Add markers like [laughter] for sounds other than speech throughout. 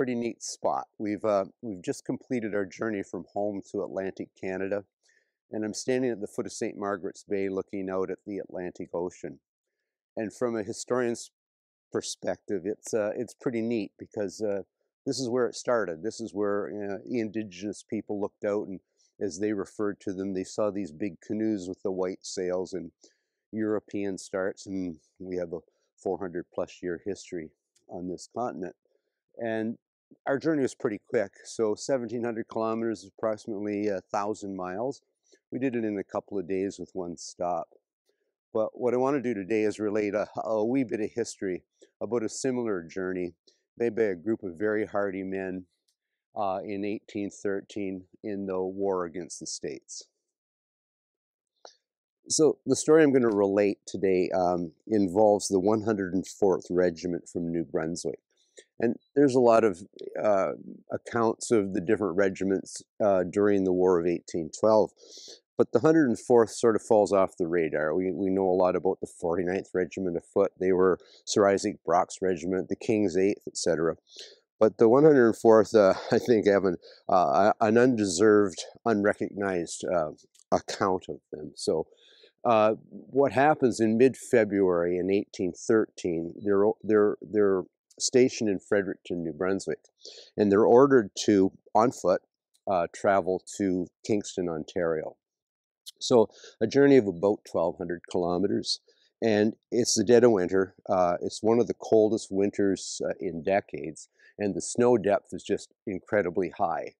pretty neat spot. We've, uh, we've just completed our journey from home to Atlantic Canada, and I'm standing at the foot of St. Margaret's Bay looking out at the Atlantic Ocean. And from a historian's perspective, it's, uh, it's pretty neat because uh, this is where it started. This is where uh, indigenous people looked out and as they referred to them, they saw these big canoes with the white sails and European starts, and we have a 400 plus year history on this continent. And our journey was pretty quick. So 1700 kilometers is approximately a thousand miles. We did it in a couple of days with one stop. But what I want to do today is relate a, a wee bit of history about a similar journey made by a group of very hardy men uh, in 1813 in the war against the states. So the story I'm going to relate today um, involves the 104th Regiment from New Brunswick. And there's a lot of uh, accounts of the different regiments uh, during the War of 1812. But the 104th sort of falls off the radar. We, we know a lot about the 49th Regiment of Foot. They were Sir Isaac Brock's regiment, the King's 8th, etc. But the 104th, uh, [laughs] I think, have an, uh, an undeserved, unrecognized uh, account of them. So uh, what happens in mid-February in 1813, they're, they're, they're stationed in Fredericton, New Brunswick, and they're ordered to, on foot, uh, travel to Kingston, Ontario. So a journey of about 1,200 kilometers, and it's the dead of winter. Uh, it's one of the coldest winters uh, in decades, and the snow depth is just incredibly high.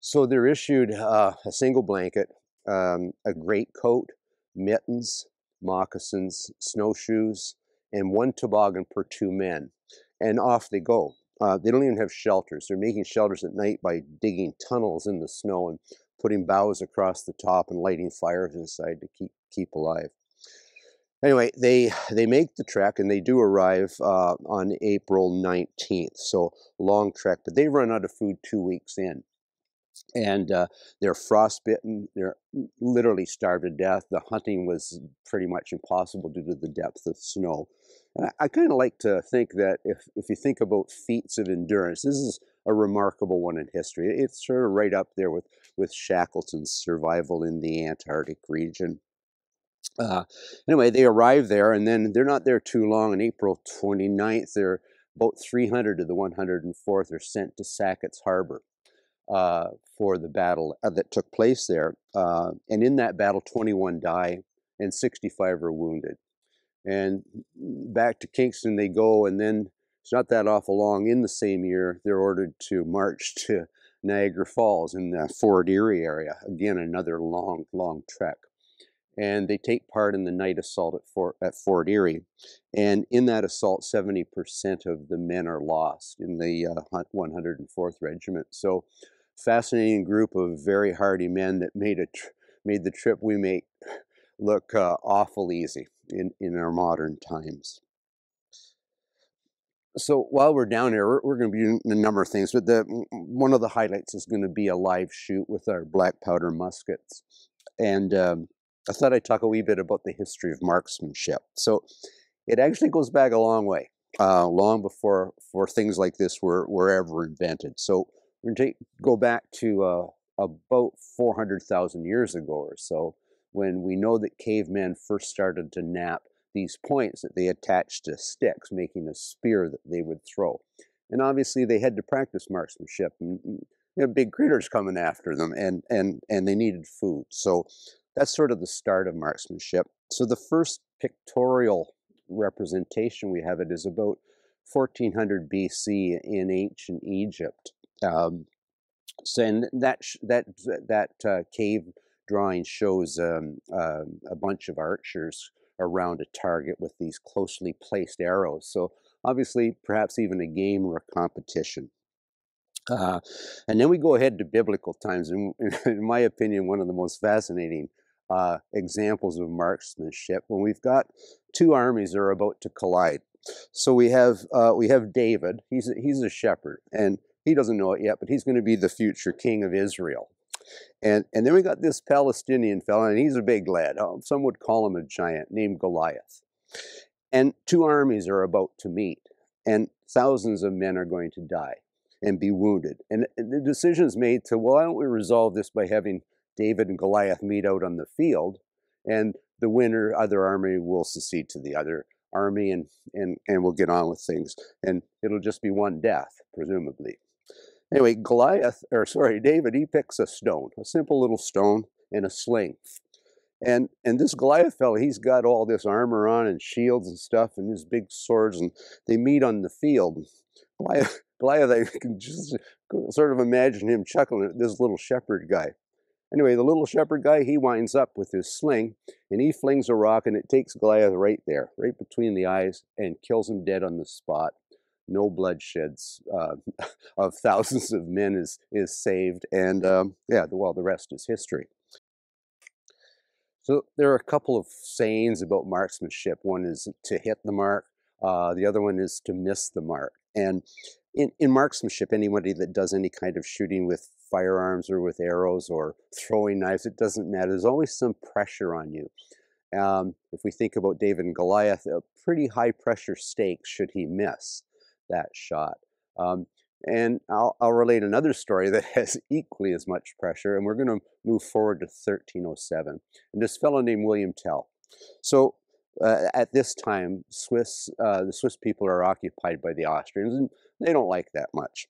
So they're issued uh, a single blanket, um, a great coat, mittens, moccasins, snowshoes, and one toboggan per two men. And off they go. Uh, they don't even have shelters. They're making shelters at night by digging tunnels in the snow and putting boughs across the top and lighting fires inside to keep keep alive. Anyway, they they make the trek and they do arrive uh, on April 19th. So long trek, but they run out of food two weeks in and uh, they're frostbitten. They're literally starved to death. The hunting was pretty much impossible due to the depth of snow. And I, I kind of like to think that if, if you think about feats of endurance, this is a remarkable one in history. It's sort of right up there with, with Shackleton's survival in the Antarctic region. Uh, anyway, they arrive there, and then they're not there too long. On April 29th, they're about 300 of the 104th are sent to Sackett's Harbor uh, for the battle uh, that took place there. Uh, and in that battle, 21 die and 65 are wounded. And back to Kingston they go, and then it's not that awful long in the same year, they're ordered to march to Niagara Falls in the Fort Erie area. Again, another long, long trek. And they take part in the night assault at Fort, at Fort Erie. And in that assault, 70% of the men are lost in the uh, 104th Regiment. So fascinating group of very hardy men that made it made the trip we make look uh, awful easy in, in our modern times. So while we're down here, we're, we're going to be doing a number of things, but the, one of the highlights is going to be a live shoot with our black powder muskets. And um, I thought I'd talk a wee bit about the history of marksmanship. So it actually goes back a long way, uh, long before for things like this were, were ever invented. So we're going to go back to uh, about 400,000 years ago or so when we know that cavemen first started to knap these points that they attached to sticks, making a spear that they would throw. And obviously they had to practice marksmanship and you know, big critters coming after them and, and, and they needed food. So that's sort of the start of marksmanship. So the first pictorial representation we have it is about 1400 BC in ancient Egypt. Um, so and that that that uh, cave drawing shows um, uh, a bunch of archers around a target with these closely placed arrows. So obviously, perhaps even a game or a competition. Uh, and then we go ahead to biblical times, and [laughs] in my opinion, one of the most fascinating uh, examples of marksmanship when we've got two armies that are about to collide. So we have uh, we have David. He's a, he's a shepherd, and he doesn't know it yet, but he's going to be the future king of Israel. And, and then we got this Palestinian fellow, and he's a big lad. Oh, some would call him a giant, named Goliath. And two armies are about to meet, and thousands of men are going to die. and be wounded. And the decision is made to, well, why don't we resolve this by having David and Goliath meet out on the field, and the winner, other army, will secede to the other army, and and and we'll get on with things. And it'll just be one death, presumably. Anyway, Goliath, or sorry, David, he picks a stone, a simple little stone, and a sling. And and this Goliath fellow, he's got all this armor on and shields and stuff and his big swords, and they meet on the field. Goliath, [laughs] Goliath, I can just sort of imagine him chuckling at this little shepherd guy. Anyway, the little shepherd guy, he winds up with his sling and he flings a rock and it takes Goliath right there, right between the eyes, and kills him dead on the spot. No bloodsheds uh, [laughs] of thousands of men is is saved, and um, yeah, well, the rest is history. So there are a couple of sayings about marksmanship. One is to hit the mark. Uh, the other one is to miss the mark. And in, in marksmanship, anybody that does any kind of shooting with firearms or with arrows or throwing knives, it doesn't matter. There's always some pressure on you. Um, if we think about David and Goliath, a pretty high pressure stake should he miss that shot. Um, and I'll, I'll, relate another story [laughs] that has equally as much pressure, and we're going to move forward to 1307. And this fellow named William Tell. So uh, at this time, Swiss, uh, the Swiss people are occupied by the Austrians, and they don't like that much.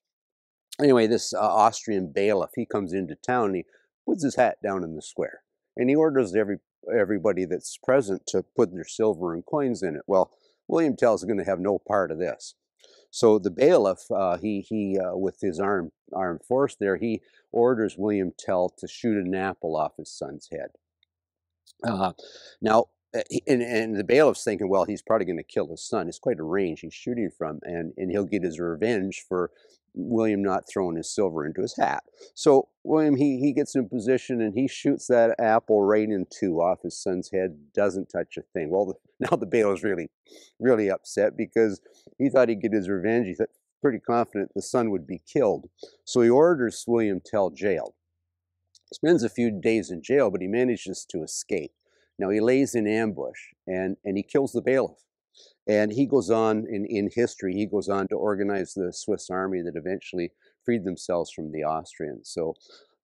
Anyway, this uh, Austrian bailiff, he comes into town and he puts his hat down in the square, and he orders every everybody that's present to put their silver and coins in it. Well, William Tell is going to have no part of this. So the bailiff, uh, he, he uh, with his armed, armed force there, he orders William Tell to shoot an apple off his son's head. Uh, now, Uh, and, and the bailiff's thinking, well, he's probably going to kill his son. It's quite a range he's shooting from, and, and he'll get his revenge for William not throwing his silver into his hat. So William, he, he gets in position and he shoots that apple right in two off his son's head, doesn't touch a thing. Well, the, [laughs] now the bailiff's really, really upset because he thought he'd get his revenge. He's pretty confident the son would be killed. So he orders William Tell jailed. Spends a few days in jail, but he manages to escape. Now he lays in ambush and, and he kills the bailiff. And he goes on in, in history, he goes on to organize the Swiss army that eventually freed themselves from the Austrians. So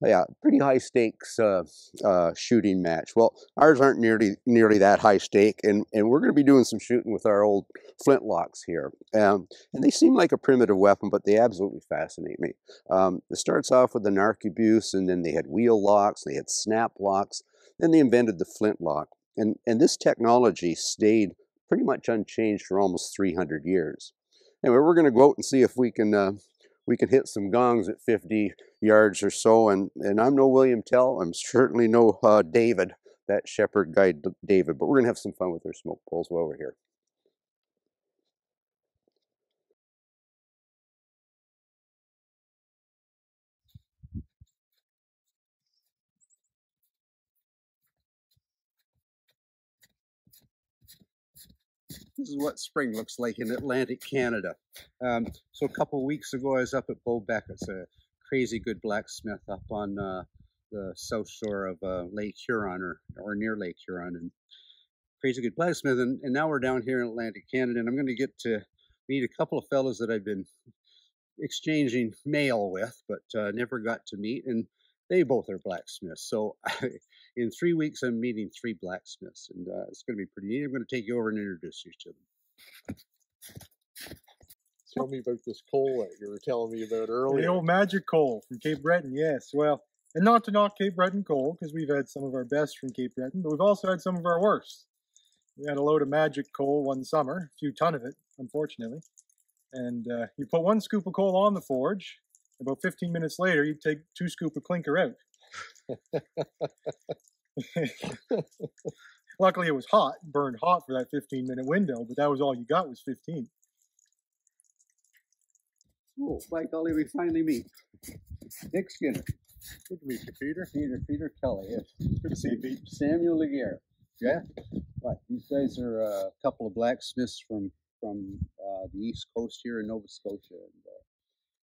yeah, pretty high stakes uh, uh, shooting match. Well, ours aren't nearly nearly that high stake, and, and we're going to be doing some shooting with our old flintlocks here. Um, and they seem like a primitive weapon, but they absolutely fascinate me. Um, it starts off with an arquebus, and then they had wheel locks, they had snap locks, then they invented the flintlock. And, and this technology stayed pretty much unchanged for almost 300 years. Anyway, we're going to go out and see if we can uh, we can hit some gongs at 50 yards or so. And, and I'm no William Tell. I'm [laughs] certainly no uh, David, that shepherd guy David. But we're going to have some fun with our smoke poles while we're here. This is what spring looks like in Atlantic Canada. Um, so a couple weeks ago, I was up at Beaubecq. a crazy good blacksmith up on uh, the south shore of uh, Lake Huron or, or near Lake Huron. And crazy good blacksmith. And, and now we're down here in Atlantic Canada, and I'm going to get to meet a couple of fellows that I've been exchanging mail with, but uh, never got to meet. And they both are blacksmiths. So [laughs] in three weeks, I'm meeting three blacksmiths, and uh, it's going to be pretty neat. I'm going to take you over and introduce you to them. Tell me about this coal that you were telling me about earlier. The old magic coal from Cape Breton, yes. Well, and not to knock Cape Breton coal, because we've had some of our best from Cape Breton, but we've also had some of our worst. We had a load of magic coal one summer, a few ton of it, unfortunately. And uh, you put one scoop of coal on the forge, about 15 minutes later, you take two scoop of clinker out. [laughs] Luckily, it was hot, burned hot for that 15 minute window, but that was all you got was 15. Oh, by golly, we finally meet. Nick Skinner. Good to meet you, Peter. Peter, Peter Kelly, yes. Good to see you, Pete. Samuel Laguerre. Yeah? What? These guys are a couple of blacksmiths from from uh, the East Coast here in Nova Scotia. And uh,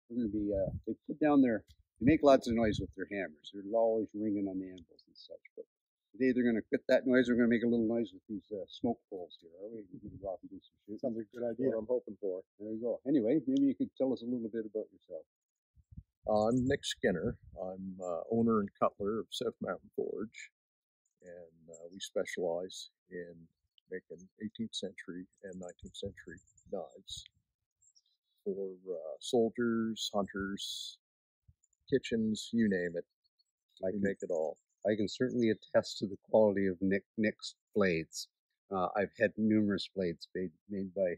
we're going to be, uh, they put down their, they make lots of noise with their hammers. They're always ringing on the anvils and such. But today they're going to quit that noise. They're going to make a little noise with these uh, smoke poles here. Are we? Go off and do some shooting. Sounds like a good idea. What I'm hoping for. There you go. Anyway, maybe you could tell us a little bit about yourself. I'm Nick Skinner. I'm uh, owner and cutler of South Mountain Forge, and uh, we specialize in making 18th century and 19th century knives for uh, soldiers, hunters, kitchens, you name it. I can, make it all. I can certainly attest to the quality of Nick Nick's blades. Uh, I've had numerous blades made, made by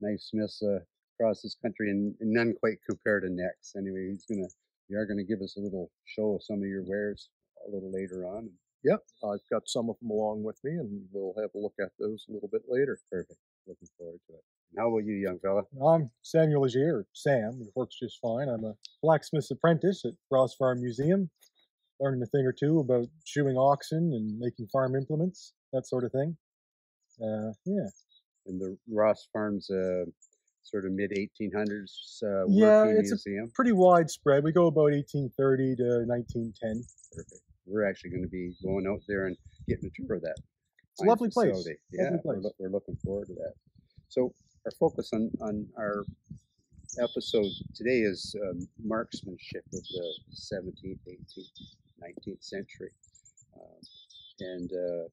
knifesmiths uh, across this country, and, and none quite compare to Nick's. Anyway, he's gonna you are gonna give us a little show of some of your wares a little later on. Yep, I've got some of them along with me, and we'll have a look at those a little bit later. Perfect. Looking forward to it. How about you, young fella? I'm Samuel Legier, Sam. It works just fine. I'm a blacksmith's apprentice at Ross Farm Museum, learning a thing or two about shoeing oxen and making farm implements, that sort of thing. Uh, yeah. And the Ross Farms, uh, sort of mid 1800s uh, Yeah, it's a- Pretty widespread. We go about 1830 to 1910. Perfect. We're actually going to be going out there and getting a tour of that. It's a lovely place. facility. Yeah, Lovely We're, place. we're looking forward to that. So our focus on, on our episode today is um, marksmanship of the 17th, 18th, 19th century. Um, and uh,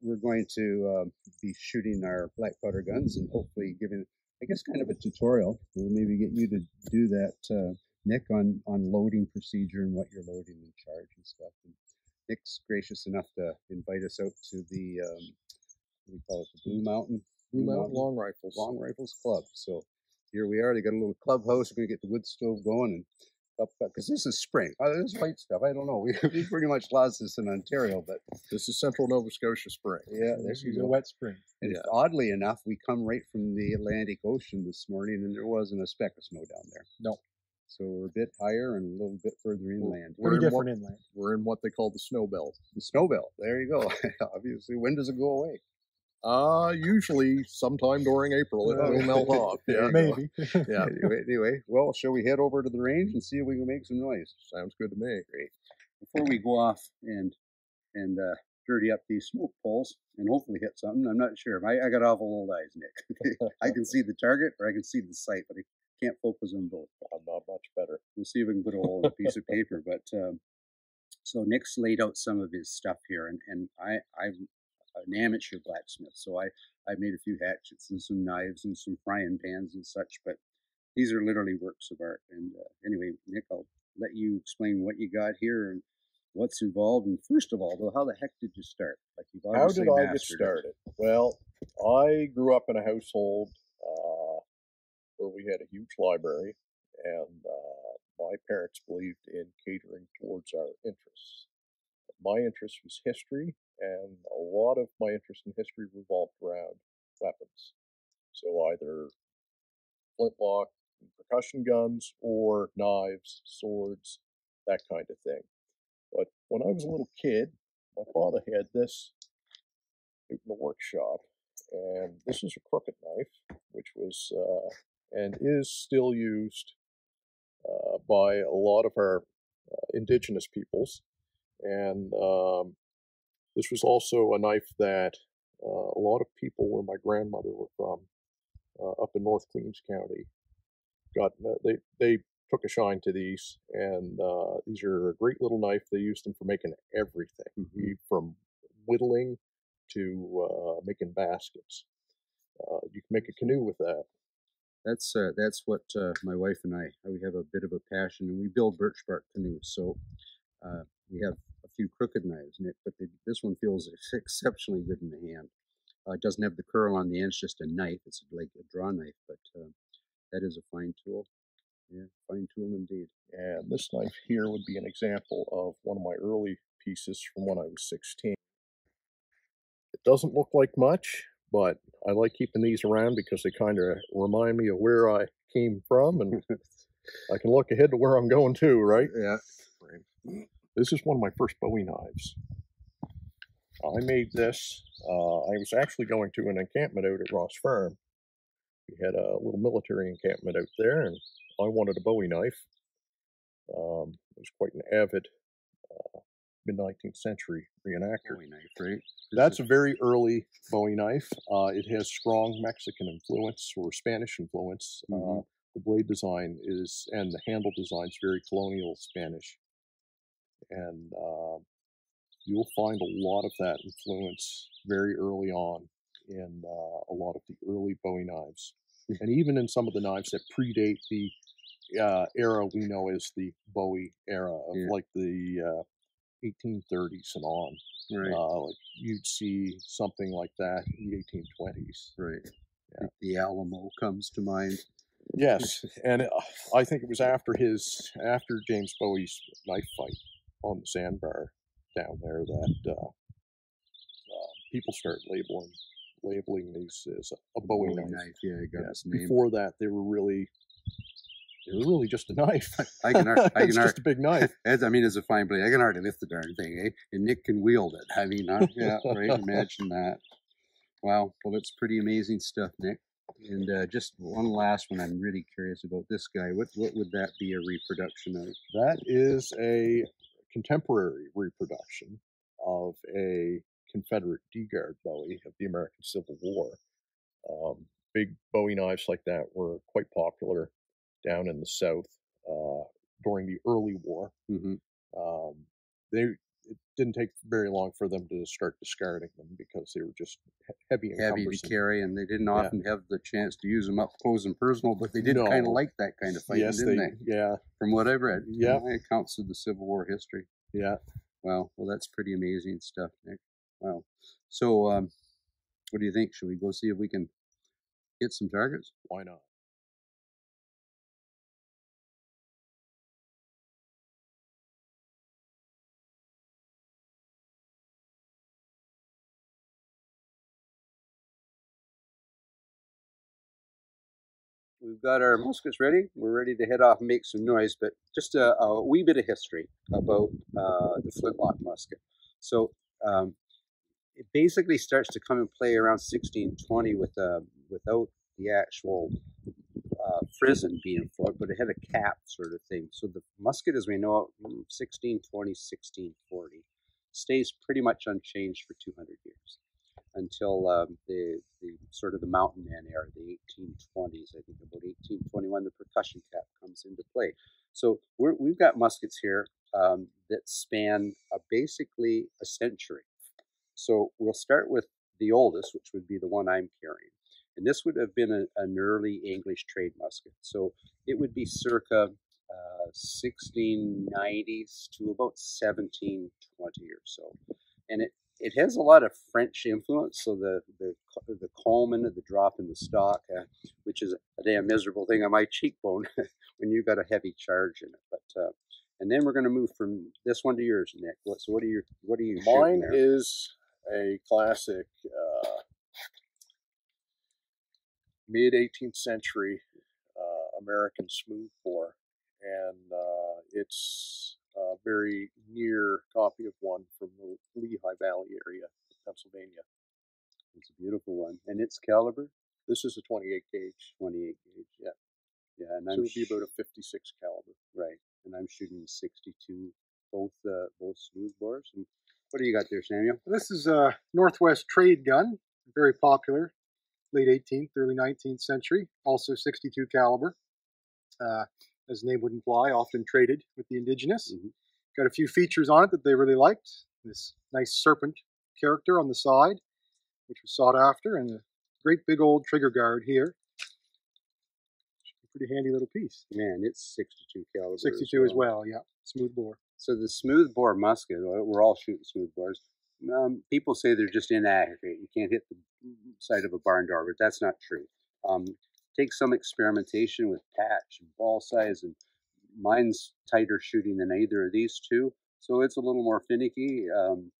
we're going to um, be shooting our black powder guns and hopefully giving, I guess, kind of a tutorial. We'll maybe get you to do that, uh, Nick, on, on loading procedure and what you're loading and charge and stuff. And Nick's gracious enough to invite us out to the, um, we call it, the Blue Mountain? Blue Mountain mm-hmm. Long Rifles. Long Rifles Club. So here we are. They got a little clubhouse. We're gonna get the wood stove going and up uh, because this is spring. Oh, this is white stuff. I don't know. [laughs] We, we pretty much lost this in Ontario, but This is Central Nova Scotia Spring. yeah, This is a wet spring. And Yeah. oddly enough, we come right from the Atlantic Ocean this morning, and there wasn't a speck of snow down there. No. So we're a bit higher and a little bit further inland. We're Pretty in what- different inland. We're in what they call the snow belt. The snow belt. There you go. [laughs] Obviously, when does it go away? Uh, usually sometime during April it will melt off. Yeah. [laughs] Maybe. yeah, Anyway, anyway, well, shall we head over to the range and see if we can make some noise? sounds good to me. Great. Before we go off and and uh, dirty up these smoke poles and hopefully hit something, I'm not sure. I, I got awful old eyes, Nick. [laughs] I can see the target or I can see the sight, but I can't focus on both. I'm not much better. We'll see if we can put a hole in a piece of paper. But um, so Nick's laid out some of his stuff here, and and I I'm an amateur blacksmith, so I I made a few hatchets and some knives and some frying pans and such. But these are literally works of art. And uh, anyway, Nick, I'll let you explain what you got here and what's involved. And first of all, though, how the heck did you start? Like you've How did I get mastered it. started? Well, I grew up in a household uh, where we had a huge library, and uh, my parents believed in catering towards our interests. My interest was history, and a lot of my interest in history revolved around weapons. So either flintlock, percussion guns, or knives, swords, that kind of thing. But when I was a little kid, my father had this in the workshop, and this is a crooked knife, which was uh, and is still used uh, by a lot of our uh, indigenous peoples, and um, this was also a knife that uh, a lot of people where my grandmother were from, uh, up in North Queens County, got uh, they they took a shine to these, and uh, these are a great little knife. They used them for making everything, Mhm. from whittling to uh, making baskets. Uh, you can make a canoe with that. That's uh, that's what uh, my wife and I we have a bit of a passion, and we build birch bark canoes. So uh, we have few crooked knives, in it, but the, this one feels [laughs] exceptionally good in the hand. Uh, it doesn't have the curl on the end; it's just a knife. It's like a draw knife, but uh, that is a fine tool. Yeah, fine tool indeed. And this knife here would be an example of one of my early pieces from when I was 16. It doesn't look like much, but I like keeping these around because they kind of remind me of where I came from, and [laughs] I can look ahead to where I'm going to, right? Yeah. This is one of my first Bowie knives. I made this. Uh, I was actually going to an encampment out at Ross Farm. We had a little military encampment out there, and I wanted a Bowie knife. Um, I was quite an avid uh, mid 19th century reenactor. Bowie knife, right? That's a very early Bowie knife. Uh, it has strong Mexican influence or Spanish influence. Uh, Mhm. the blade design is and the handle design is very colonial Spanish, and uh, you'll find a lot of that influence very early on in uh, a lot of the early Bowie knives, and even in some of the knives that predate the uh, era we know as the Bowie era of Yeah. like the uh, 1830s and on. Right. Uh, like you'd see something like that in the 1820s. right. yeah. The Alamo comes to mind. Yes, [laughs] and uh, I think it was after his after James Bowie's knife fight on the sandbar down there that uh, uh, people started labeling labeling these as a Bowie, Bowie knife. knife. Yeah, it got Yeah, name. Before that, they were really they were really just a knife. I can ar- [laughs] I it's can ar- just a big knife. [laughs] As, I mean, it's a fine blade. I can hardly lift the darn thing, eh? And Nick can wield it. I mean, uh, yeah, right. [laughs] Imagine that. Wow. Well, it's pretty amazing stuff, Nick. And uh, just one last one. I'm really curious about this guy. What what would that be a reproduction of? That is a contemporary reproduction of a Confederate D-Guard Bowie of the American Civil War. Um, big Bowie knives like that were quite popular down in the South uh, during the early war. Mm-hmm. Um, they it didn't take very long for them to start discarding them because they were just heavy and Heavy to cumbersome. carry, and they didn't often have the chance to use them up close and personal, but they did kind of like that kind of fighting, yes, didn't they, they? yeah, From what I've read, Yeah. my accounts of the Civil War history. yeah. Wow. Well, that's pretty amazing stuff, Nick. Wow. So, um, what do you think? Should we go see if we can hit some targets? Why not? We've got our muskets ready. We're ready to head off and make some noise, but just a, a wee bit of history about uh, the flintlock musket. So um, it basically starts to come and play around 1620 with uh, without the actual uh, frizzen being float, but it had a cap sort of thing. So the musket, as we know it, from 1620, 1640, stays pretty much unchanged for 200 years until um, the, the sort of the mountain man era, the 1820s. I think about 1821, the percussion cap comes into play. So we're, we've got muskets here um, that span uh, basically a century. So we'll start with the oldest, which would be the one I'm carrying. And this would have been a, an early English trade musket. So it would be circa uh, 1690s to about 1720 or so. And it, it has a lot of French influence. So the the the Coleman, the drop in the stock, uh, which is a damn miserable thing on my cheekbone [laughs] when you got a heavy charge in it. But uh, and then we're going to move from this one to yours, Nick. What, so what are you what are you Mine there? is a classic uh, mid 18th century uh, American smoothbore, and uh, it's a very near copy of one from the Lehigh Valley area of Pennsylvania. It's a beautiful one, and its caliber This is a 28 gauge, 28 gauge. Yeah. yeah, and so I'm it would be about a 56 caliber. right, and I'm shooting 62 both uh, both smooth bores. And what do you got there, Samuel? This is a Northwest trade gun, very popular, late 18th, early 19th century. Also 62 caliber, uh, as the name would imply, often traded with the indigenous. Mhm. Got a few features on it that they really liked. This nice serpent character on the side, which was sought after, and a great big old trigger guard here. Pretty handy little piece. Man, it's 62 caliber. 62 as well, yeah. Smooth bore. So the smooth bore musket, uh, we're all shooting smooth bores. Um, people say they're just inaccurate. You can't hit the side of a barn door, but that's not true. Um, take some experimentation with patch and ball size, and mine's tighter shooting than either of these two, so it's a little more finicky. Um,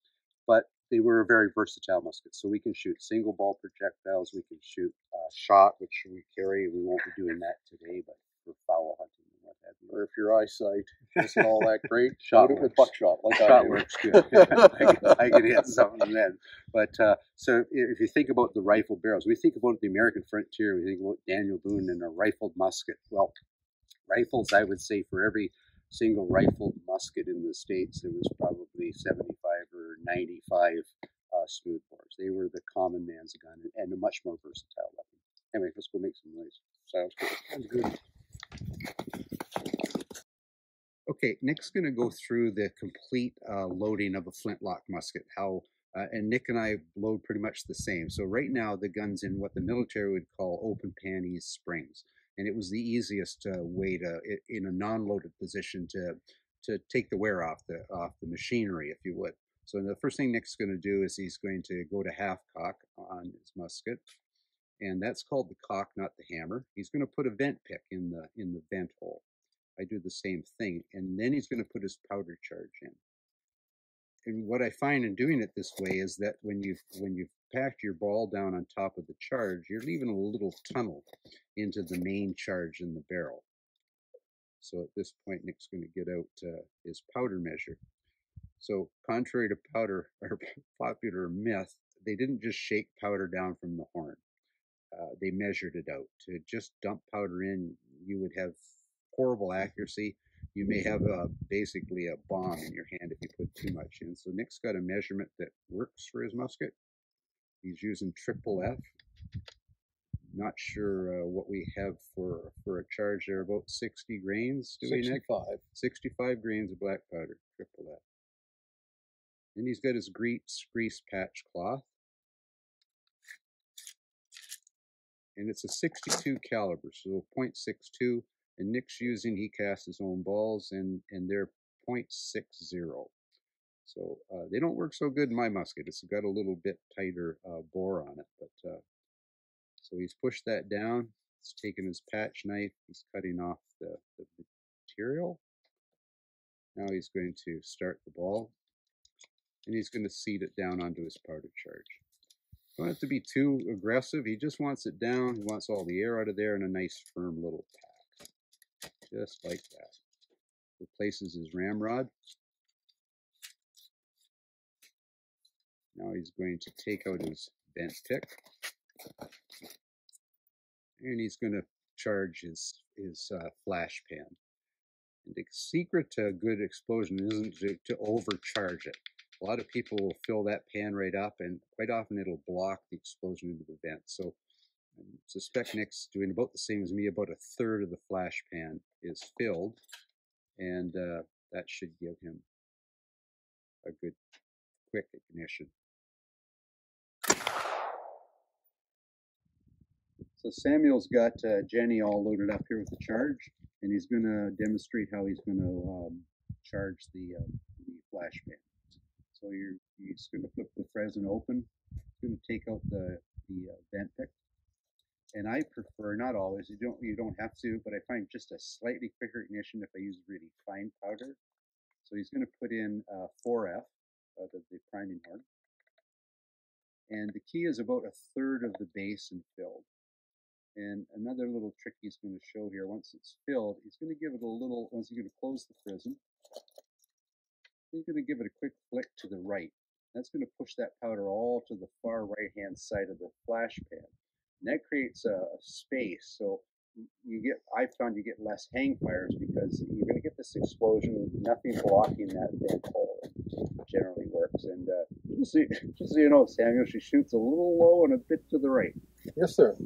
but they were very versatile muskets, so we can shoot single ball projectiles. We can shoot uh, shot, which we carry. We won't be doing that today, but for fowl hunting and what have you. Or if your eyesight isn't all that great, [laughs] Shot shoot it with buckshot like I Shot do. works good. I, can, I hit something [laughs] then. But uh, so if you think about the rifle barrels, we think about the American frontier. We think about Daniel Boone and a rifled musket. Well, rifles, I would say, for every single rifled musket in the states, there was probably seventy-five or ninety-five uh, smooth bores. They were the common man's gun and, and a much more versatile weapon. Anyway, let's go make some noise. Sounds good. Sounds good. Okay, Nick's going to go through the complete uh, loading of a flintlock musket. How uh, and Nick and I load pretty much the same. So right now the gun's in what the military would call open pannies springs, and it was the easiest uh, way to, in a non-loaded position, to to take the wear off the off the machinery, if you would. So the first thing Nick's going to do is he's going to go to half cock on his musket, and that's called the cock, not the hammer. He's going to put a vent pick in the in the vent hole. I do the same thing, and then he's going to put his powder charge in. And what I find in doing it this way is that when you've when you've packed your ball down on top of the charge, you're leaving a little tunnel into the main charge in the barrel. So at this point, Nick's going to get out uh, his powder measure. So contrary to powder [laughs] or popular myth, they didn't just shake powder down from the horn. Uh, they measured it out. To just dump powder in, you would have horrible accuracy. You may have a, basically a bomb in your hand if you put too much in. So Nick's got a measurement that works for his musket. He's using triple F. Not sure uh, what we have for for a charge there. About 60 grains, do 65. we, Nick? 65 grains of black powder, triple F. And he's got his grease, grease patch cloth. And it's a 62 caliber, so 0.62. And Nick's using, he casts his own balls, and, and they're 0.60. So uh, they don't work so good in my musket. It's got a little bit tighter uh, bore on it. But uh, So he's pushed that down. He's taken his patch knife. He's cutting off the, the material. Now he's going to start the ball and he's going to seed it down onto his powder charge. Don't have to be too aggressive. He just wants it down. He wants all the air out of there and a nice firm little pack. Just like that. Replaces his ramrod. Now he's going to take out his vent pick. And he's going to charge his, his uh, flash pan. And the secret to a good explosion isn't to, to overcharge it. A lot of people will fill that pan right up, and quite often it'll block the explosion into the vent. So I suspect Nick's doing about the same as me. About a third of the flash pan is filled, and uh, that should give him a good, quick ignition. So Samuel's got uh, Jenny all loaded up here with the charge, and he's going to demonstrate how he's going to um, charge the, uh, the flash pan. So you're, going to flip the frizzen open. It's going to take out the, the uh, vent pick. And I prefer, not always, you don't, you don't have to, but I find just a slightly quicker ignition if I use really fine powder. So he's going to put in uh, 4F out of the priming horn. And the key is about a third of the basin filled. And another little trick he's going to show here, once it's filled, he's going to give it a little, once he's going to close the prism, he's going to give it a quick flick to the right. That's going to push that powder all to the far right-hand side of the flash pan. And that creates a, a space. So you get, I found you get less hang fires because you're going to get this explosion, with nothing blocking that vent hole. Generally works. And uh, just, so you, [laughs] just so you know, Samuel, she shoots a little low and a bit to the right. Yes, sir.